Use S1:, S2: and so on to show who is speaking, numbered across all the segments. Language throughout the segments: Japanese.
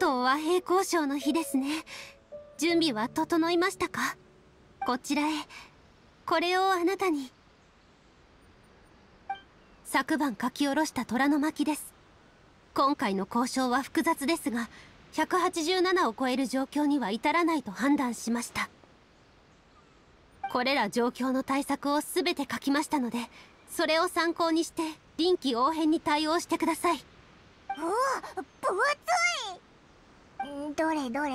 S1: と和平交渉の日ですね。準備は整いましたか？こちらへ。これをあなたに。昨晩書き下ろした虎の巻です。今回の交渉は複雑ですが187を超える状況には至らないと判断しました。これら状況の対策を全て書きましたのでそれを参考にして臨機応変に対応してください。
S2: おお分厚い。どれどれ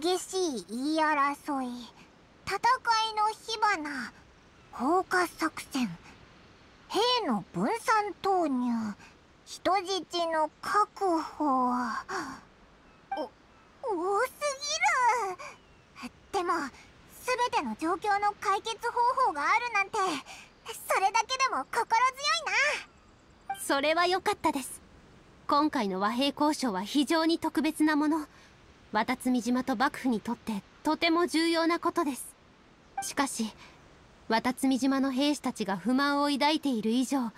S2: 激しい言い争い戦いの火花放火作戦。兵の分散投入。人質の確保。お多すぎる。でも全ての状況の解決方法があるなんて。それだけでも心強い
S1: な。それは良かったです。今回の和平交渉は非常に特別なもの。渡積島と幕府にとってとても重要なことです。しかし渡積島の兵士たちが不満を抱いている以上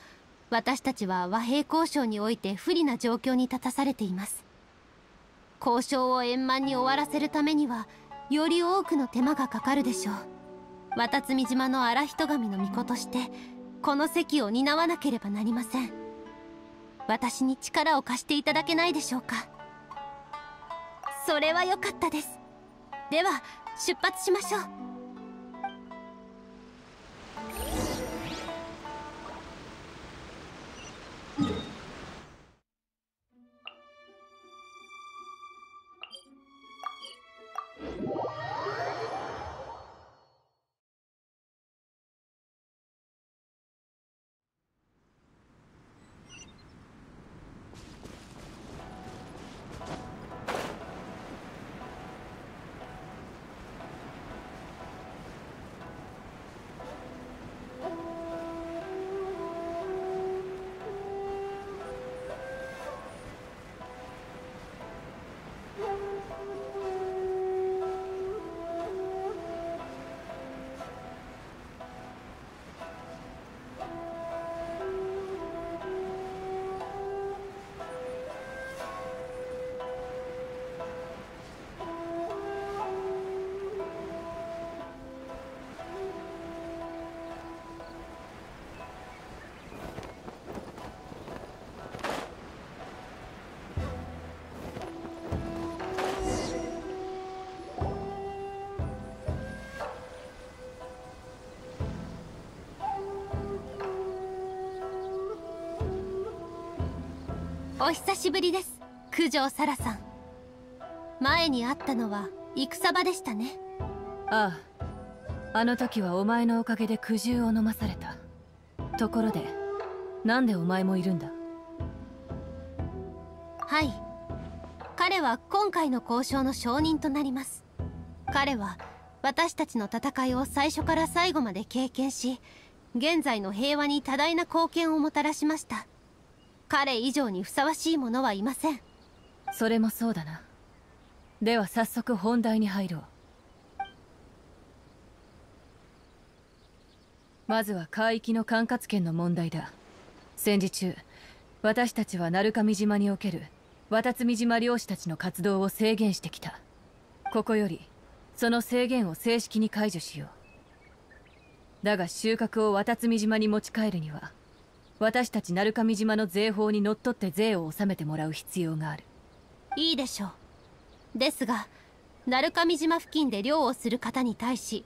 S1: 私たちは和平交渉において不利な状況に立たされています。交渉を円満に終わらせるためにはより多くの手間がかかるでしょう。渡積島の荒人神の巫女としてこの席を担わなければなりません。私に力を貸していただけないでしょうか。それは良かったです。では出発しましょう。お久しぶりです九条サラさん。前に会ったのは戦場でしたね。
S3: あああの時はお前のおかげで苦渋を飲まされた。ところでなんでお前もいるんだ？
S1: はい。彼は今回の交渉の証人となります。彼は私たちの戦いを最初から最後まで経験し現在の平和に多大な貢献をもたらしました彼以上にふさわしい者はいません。
S3: それもそうだな。では早速本題に入ろう。まずは海域の管轄権の問題だ。戦時中私たちは鳴上島における渡積島漁師たちの活動を制限してきた。ここよりその制限を正式に解除しよう。だが収穫を渡積島に持ち帰るには私たち鳴上島の税法にのっとって税を納めてもらう必要がある。
S1: いいでしょう。ですが鳴上島付近で漁をする方に対し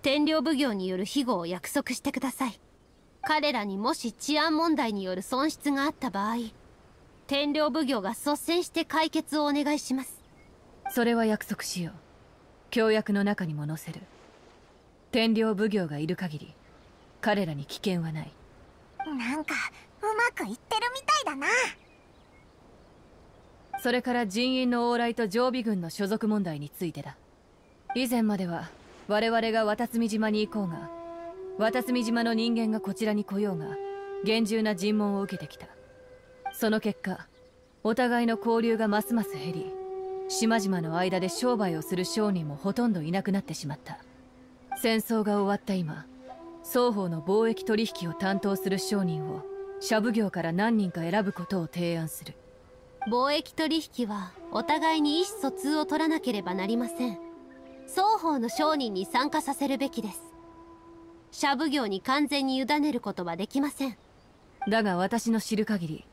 S1: 天領奉行による庇護を約束してください。彼らにもし治安問題による損失があった場合天領奉行が率先して解決をお願いします。
S3: それは約束しよう。協約の中にも載せる。天領奉行がいる限り彼らに危険はない
S2: なんかうまくいってるみたいだな。
S3: それから人員の往来と常備軍の所属問題についてだ。以前までは我々が渡積島に行こうが渡積島の人間がこちらに来ようが厳重な尋問を受けてきた。その結果お互いの交流がますます減り島々の間で商売をする商人もほとんどいなくなってしまった。戦争が終わった今双方の貿易取引を担当する商人を社奉行から何人か選ぶことを提案する。
S1: 貿易取引はお互いに意思疎通を取らなければなりません。双方の商人に参加させるべきです。シャブ業に完全に委ねることはできません。
S3: だが私の知る限り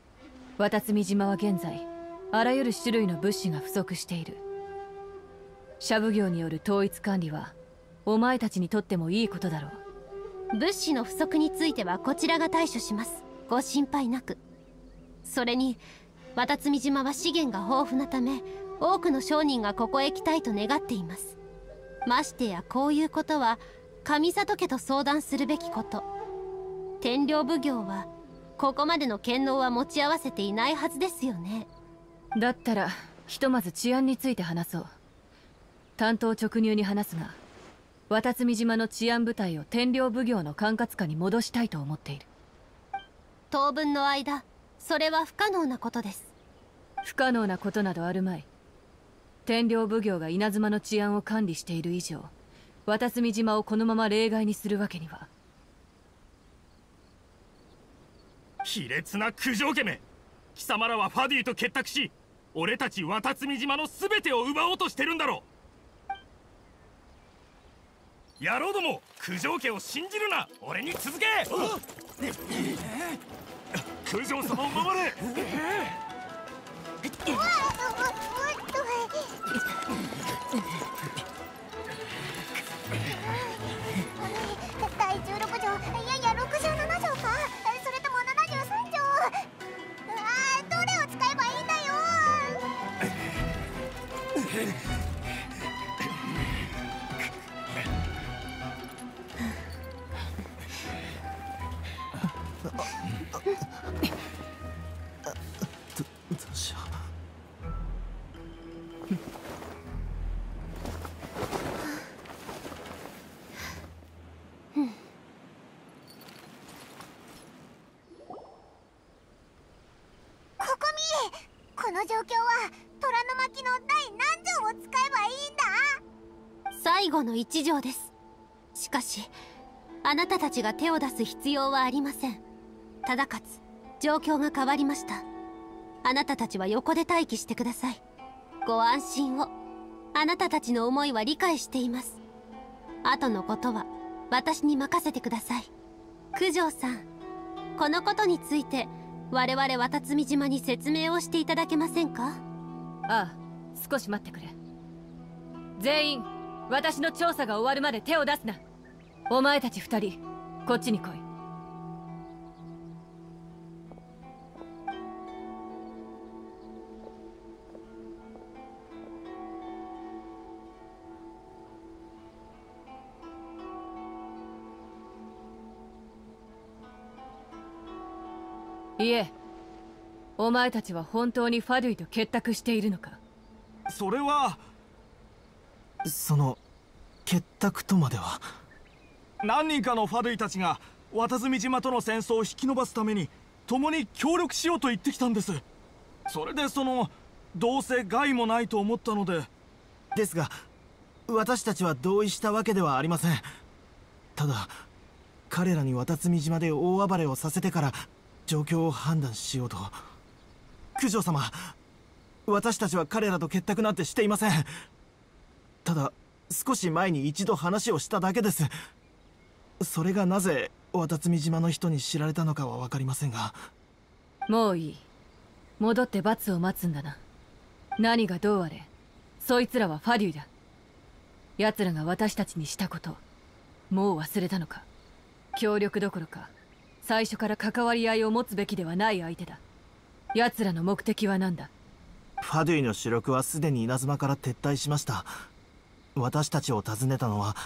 S3: 渡積島は現在あらゆる種類の物資が不足している。シャブ業による統一管理はお前たちにとってもいいことだろ
S1: う物資の不足についてはこちらが対処します。ご心配なく。それに渡積島は資源が豊富なため多くの商人がここへ来たいと願っています。ましてやこういうことは上里家と相談するべきこと。天領奉行はここまでの権能は持ち合わせていないはずですよね。
S3: だったらひとまず治安について話そう。担当直入に話すが渡積島の治安部隊を天領奉行の管轄下に戻したいと思っている。
S1: 当分の間それは不可能なことです。
S3: 不可能なことなどあるまい。天領奉行が稲妻の治安を管理している以上渡積島をこのまま例外にするわけには。
S4: 卑劣な九条家め。貴様らはファディと結託し俺たち渡積島の全てを奪おうとしてるんだろ野郎ども九条家を信じるな。俺に続け。九条様を守れ
S2: この状況は虎の巻の第何条を使えばいいんだ？
S1: 最後の一条です。しかしあなたたちが手を出す必要はありません。ただかつ状況が変わりました。あなたたちは横で待機してください。ご安心を。あなたたちの思いは理解しています。後のことは私に任せてください。九条さんこのことについて我々渡積島に説明をしていただけませんか？
S3: ああ少し待ってくれ。全員私の調査が終わるまで手を出すな。お前たち2人こっちに来い。いえ。お前たちは本当にファドゥイと結託しているのか？
S4: それは
S5: その結託とまでは。
S4: 何人かのファドゥイたちが渡積島との戦争を引き延ばすために共に協力しようと言ってきたんです。それでそのどうせ害もないと思ったので。
S5: ですが私たちは同意したわけではありません。ただ彼らに渡積島で大暴れをさせてから状況を判断しようと。九条様私たちは彼らと結託なんてしていません。ただ少し前に一度話をしただけです。それがなぜ渡積島の人に知られたのかは分かりませんが。
S3: もういい。戻って罰を待つんだな。何がどうあれそいつらはファデュイだ。奴らが私たちにしたこともう忘れたのか。協力どころか。最初から関わり合いを持つべきではない相手だ。奴らの目的は何だ？
S5: ファドゥイの主力はすでに稲妻から撤退しました。私たちを訪ねたのは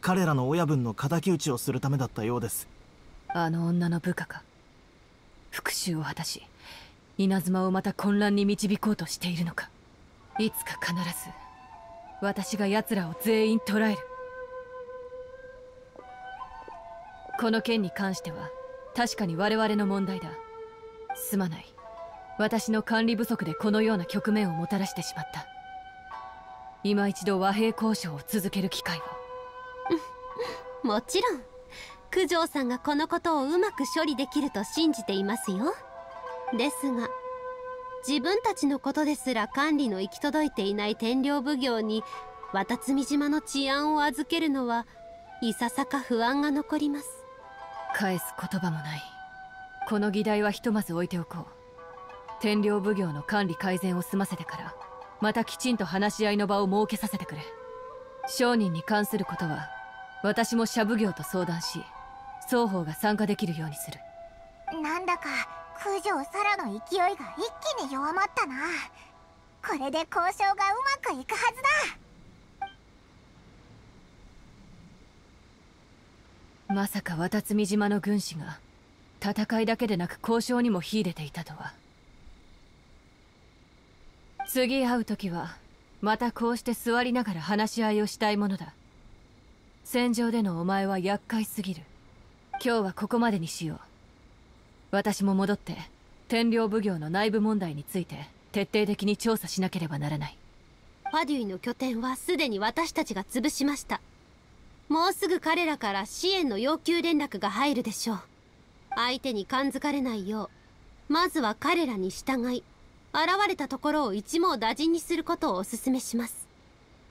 S5: 彼らの親分の敵討ちをするためだったようです。
S3: あの女の部下か。復讐を果たし稲妻をまた混乱に導こうとしているのか。いつか必ず私が奴らを全員捕らえる。この件に関しては確かに我々の問題だ。すまない。私の管理不足でこのような局面をもたらしてしまった。今一度和平交渉を続ける機会
S1: を。もちろん。九条さんがこのことをうまく処理できると信じていますよ。ですが自分たちのことですら管理の行き届いていない天領奉行に渡積島の治安を預けるのはいささか不安が残ります。
S3: 返す言葉もない。この議題はひとまず置いておこう。天領奉行の管理改善を済ませてからまたきちんと話し合いの場を設けさせてくれ。商人に関することは私も社奉行と相談し双方が参加できるようにする。
S2: なんだか九条サラの勢いが一気に弱まったな。これで交渉がうまくいくはず
S3: だ。まさか渡積島の軍師が戦いだけでなく交渉にも秀でていたとは。次会う時はまたこうして座りながら話し合いをしたいものだ。戦場でのお前は厄介すぎる。今日はここまでにしよう。私も戻って天領奉行の内部問題について徹底的に調査しなければならない。
S1: ファデュイの拠点はすでに私たちが潰しました。もうすぐ彼らから支援の要求連絡が入るでしょう。相手に感づかれないようまずは彼らに従い現れたところを一網打尽にすることをお勧めします。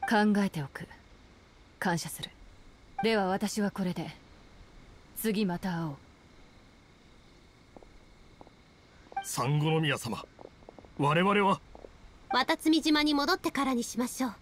S3: 考えておく。感謝する。では私はこれで。次また会おう。
S4: 三宮様我々は？
S1: 渡積島に戻ってからにしましょう